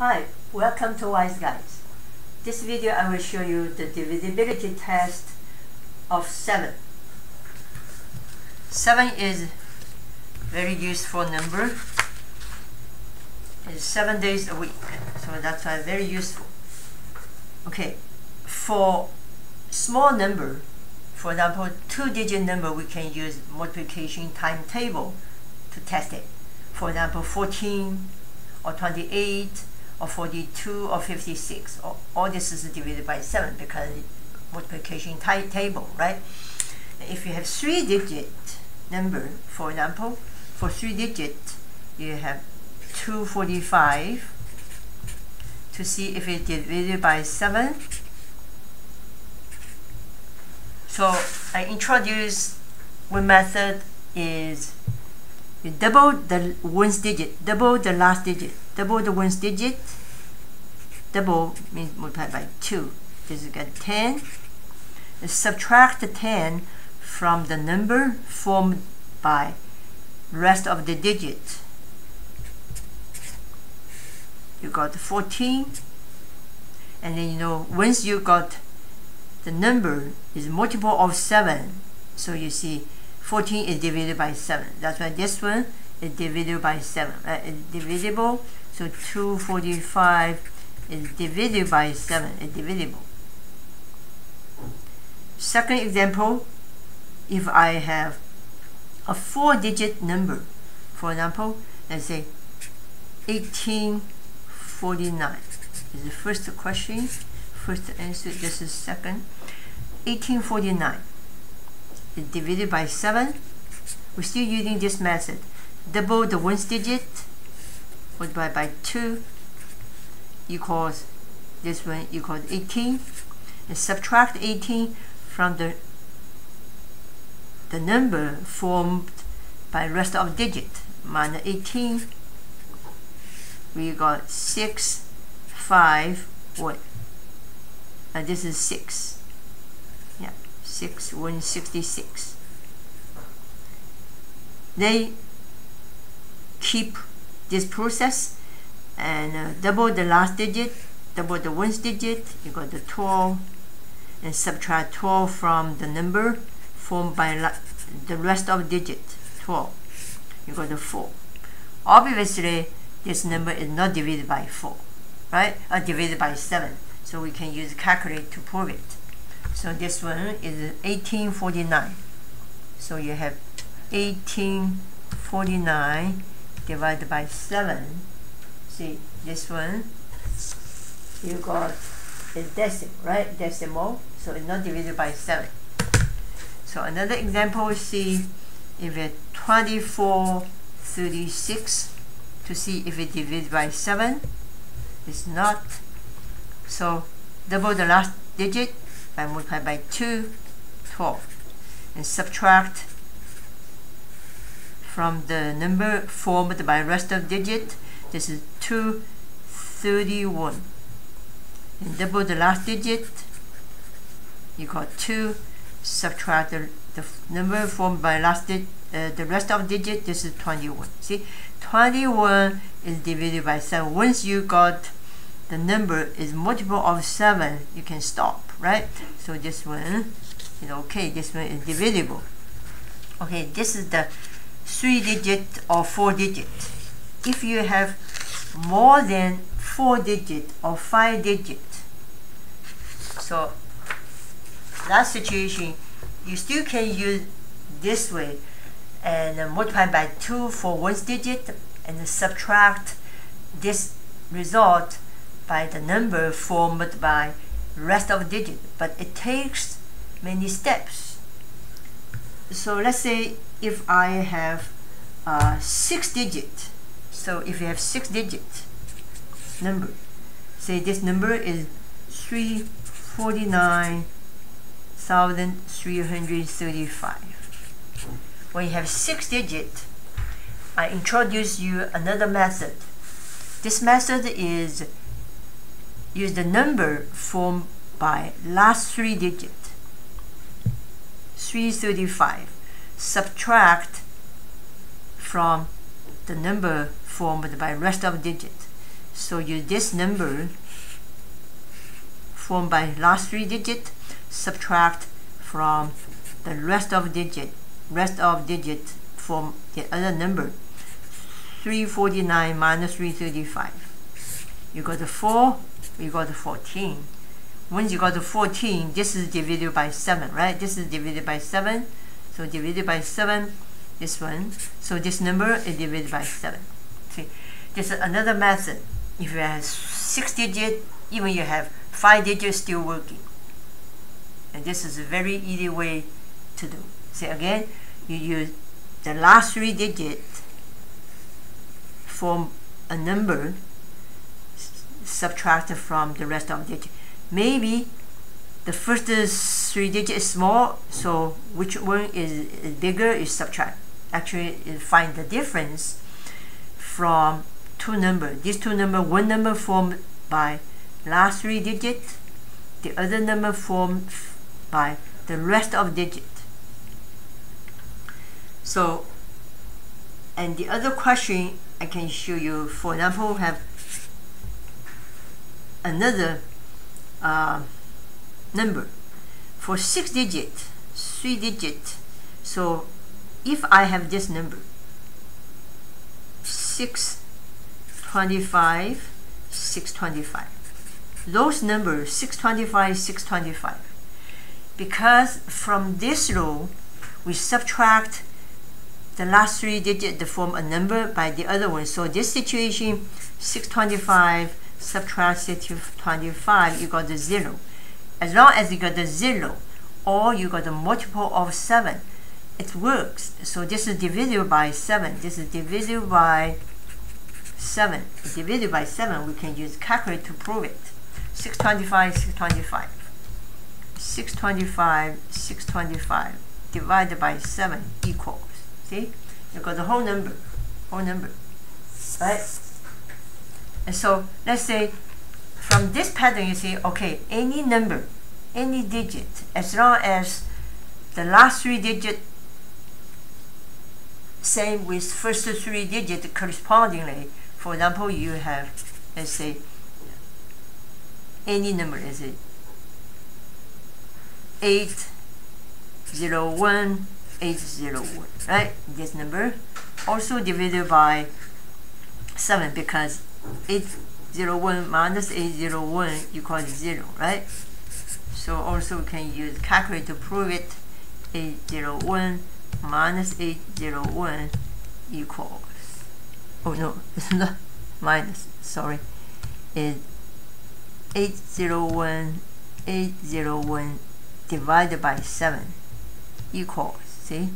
Hi, welcome to Wise Guys. This video I will show you the divisibility test of 7. 7 is very useful number. It's 7 days a week, so that's why very useful. Okay, for small number, for example, two-digit number, we can use multiplication timetable to test it. For example, 14 or 28 or 42 or 56. All, all this is divided by 7 because multiplication table, right? If you have three digit number, for example, for three digit, you have 245 to see if it divided by 7. So I introduce one method is you double the ones digit, double the last digit, double the ones digit, double means multiply by 2. This is get 10. Subtract the 10 from the number formed by rest of the digit. You got 14. And then you know once you got the number is multiple of 7. So you see 14 is divided by 7. That's why this one is divided by 7. Uh, it's divisible. So 245 is divided by 7. It's divisible. Second example, if I have a four-digit number, for example, let's say 1849 is the first question. First answer, this is second. 1849 is divided by 7. We're still using this method. Double the ones digit, multiply by 2 equals this one equals 18. And subtract 18 from the the number formed by rest of digit minus 18 we got 6 5 1 and this is 6 yeah 6, 166. They keep this process and uh, double the last digit, double the ones digit, you got the 12, and subtract 12 from the number formed by the rest of digit, 12. You got the 4. Obviously, this number is not divided by 4, right? Or uh, divided by 7. So we can use calculator to prove it. So this one is 1849. So you have 1849 divided by 7. See, this one, you got a decimal, right? Decimal. So it's not divided by 7. So another example, see if it 2436 to see if it divides by 7. It's not. So double the last digit I multiply by 2, 12. And subtract from the number formed by rest of digit, this is 231. And double the last digit, equal 2, subtract the, the number formed by last digit, uh, the rest of digit, this is 21. See, 21 is divided by 7. Once you got the number is multiple of 7, you can stop, right? So this one is okay, this one is divisible. Okay, this is the 3 digit or 4 digit. If you have more than 4 digit or 5 digit, so that situation, you still can use this way and multiply by 2 for one digit and subtract this result by the number formed by rest of digit, but it takes many steps. So let's say if I have uh, six digit, so if you have six digit number, say this number is 349,335. When you have six digit, I introduce you another method. This method is use the number formed by last three digit 335 subtract from the number formed by rest of digit. So you this number formed by last three digit subtract from the rest of digit rest of digit from the other number 349 minus 335 you got the 4 you got the 14 once you got the 14 this is divided by 7 right? This is divided by 7 so divided by 7 this one. So this number is divided by 7 see this is another method. If you have 6 digit even you have 5 digits still working. And this is a very easy way to do. See again you use the last three digits form a number subtracted from the rest of the digit. Maybe the first three digits is small so which one is, bigger is subtract. Actually find the difference from two number. These two number one number formed by last three digits the other number formed by the rest of digit. So and the other question I can show you for example have another uh, number for six digit three digit. So if I have this number 625 625 those numbers 625 625 because from this row we subtract the last three digits to form a number by the other one. So this situation 625 subtract 625 you got the zero as long as you got the zero or you got the multiple of 7 it works. So this is divisible by 7 this is divisible by 7 divided by 7 we can use calculator to prove it. 625 625 625 625 divided by 7 equals see? You got the whole number whole number right? And so let's say from this pattern you see okay any number any digit as long as the last three digit same with first three digit correspondingly. For example you have let's say any number let's say 801 801 right? This number also divided by 7 because 801 minus 801 equals 0, right? So also we can use calculator to prove it. 801 minus 801 equals, oh no, it's not minus, sorry. It 801, 801 divided by 7 equals, see?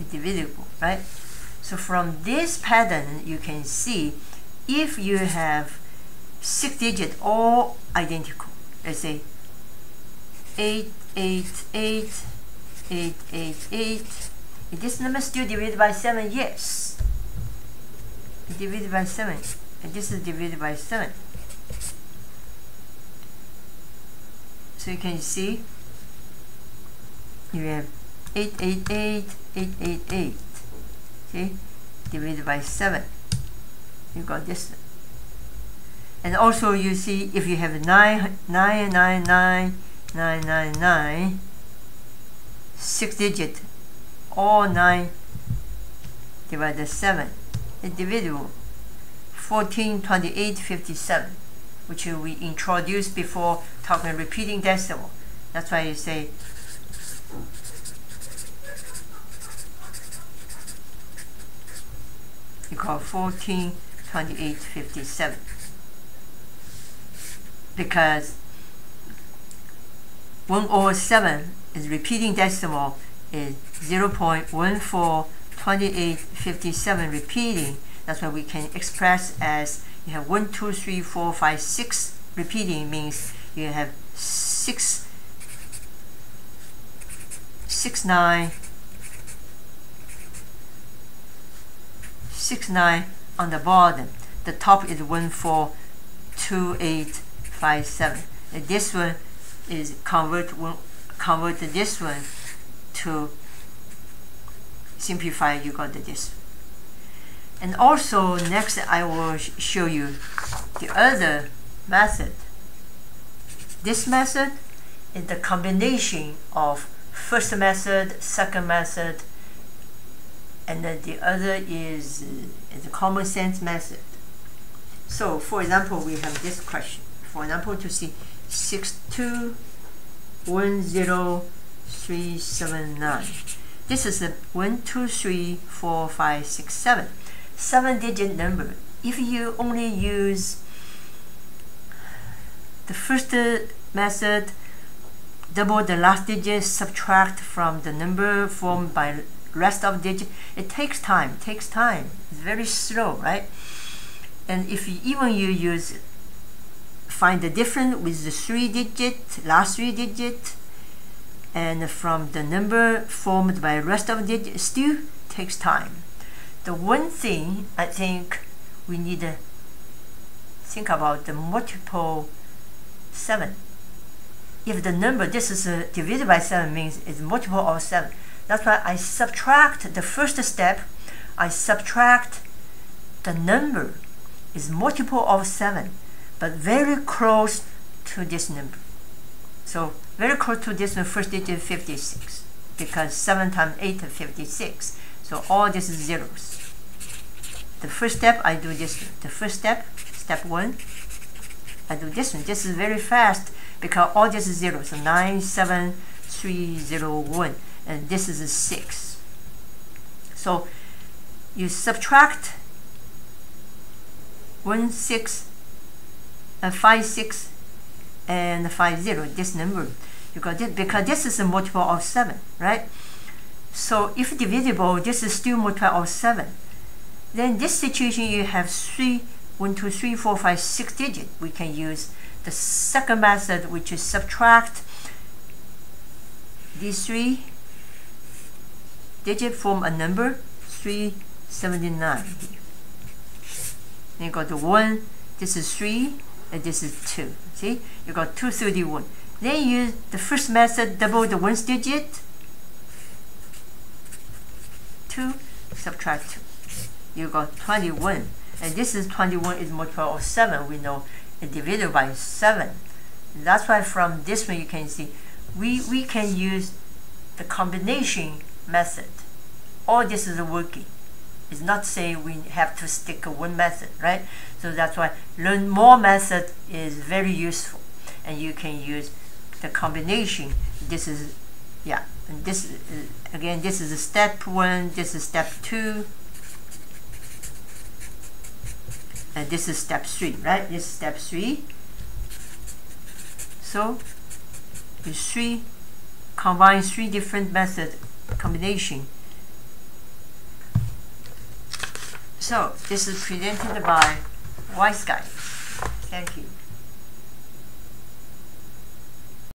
It's divisible, right? So from this pattern, you can see if you have six digits all identical, let's say 888, 888, is this number still divided by 7? Yes. divided by 7. And this is divided by 7. So you can see you have 888, 888 see? Divided by 7 you got this and also you see if you have 9 9 9 9 9 9 9 6 digit all 9 divided by 7 individual, divisible 14 28 57 which we introduced before talking repeating decimal. That's why you say equal 14, 28, 57. Because 107 is repeating decimal is 0 0.142857 repeating. That's why we can express as you have 1, 2, 3, 4, 5, 6 repeating means you have 6, 6, 9, 69 on the bottom. The top is 142857. And this one is convert convert this one to simplify you got the this. And also next I will sh show you the other method. This method is the combination of first method, second method, and then the other is, the common sense method. So for example, we have this question. For example, to see 6210379. This is a 1, 2, 3, 4, 5, 6, 7. Seven digit number. If you only use the first method, double the last digit, subtract from the number formed by rest of digit, it takes time, it takes time. It's very slow, right? And if you, even you use find the difference with the three digit, last three digit, and from the number formed by rest of digit, still takes time. The one thing I think we need to think about the multiple 7. If the number, this is uh, divided by 7 means it's multiple of 7. That's why I subtract the first step, I subtract the number is multiple of 7, but very close to this number. So very close to this first digit 56, because 7 times 8 is 56. So all this is zeros. The first step, I do this. The first step, step 1, I do this one. This is very fast because all this is 0. So 9, 7, 3, 0, 1 and this is a 6. So you subtract 1, 6, uh, 5, 6, and 5, 0, this number. You got this, because this is a multiple of 7, right? So if divisible, this is still multiple of 7. Then this situation you have 3, 1, 2, 3, 4, 5, 6 digits. We can use the second method, which is subtract these three digit form a number 379 then you got the 1 this is 3 and this is 2 see? You got 231 then use the first method double the ones digit. 2 subtract 2 you got 21 and this is 21 is multiple of 7 we know it divided by 7 that's why from this one you can see we we can use the combination method. All this is working. It's not saying we have to stick to one method, right? So that's why learn more method is very useful, and you can use the combination. This is, yeah, and this is, again, this is step one. This is step two. And this is step three, right? This is step three. So, with three, combine three different method combination. So this is presented by Wise Guy. Thank you.